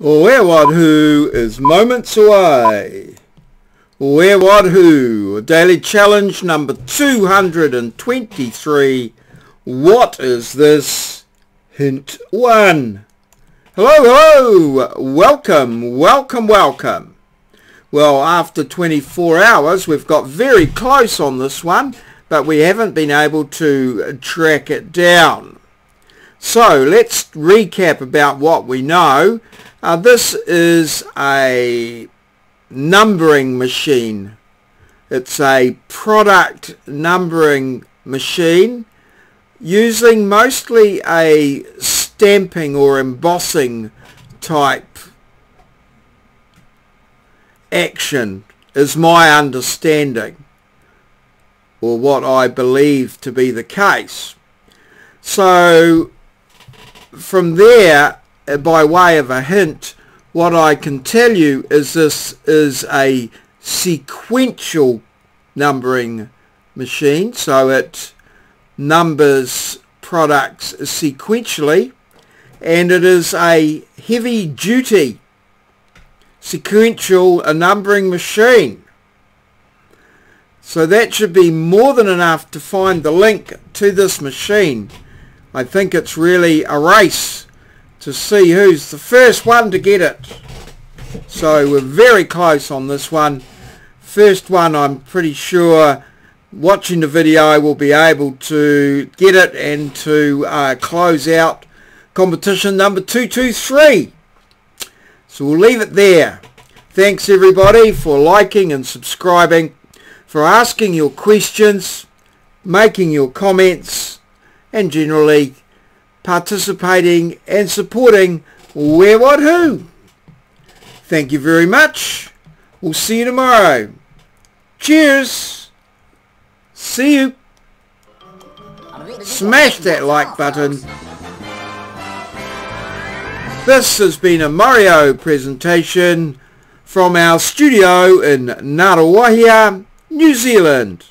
Where What Who is moments away. Who, daily challenge number 223. What is this? Hint 1. Hello, hello, welcome, welcome, welcome. Well, after 24 hours, we've got very close on this one, but we haven't been able to track it down. So let's recap about what we know. Uh, this is a numbering machine. It's a product numbering machine using mostly a stamping or embossing type action is my understanding or what I believe to be the case. So from there, Uh, by way of a hint, what I can tell you is this is a sequential numbering machine. So it numbers products sequentially and it is a heavy duty sequential numbering machine. So that should be more than enough to find the link to this machine. I think it's really a race to see who's the first one to get it. So we're very close on this one. First one I'm pretty sure watching the video will be able to get it and to uh, close out competition number 223. So we'll leave it there. Thanks everybody for liking and subscribing, for asking your questions, making your comments and generally participating and supporting Where What Who. Thank you very much. We'll see you tomorrow. Cheers. See you. Smash that like button. This has been a Mario presentation from our studio in Ngaruawahia, New Zealand.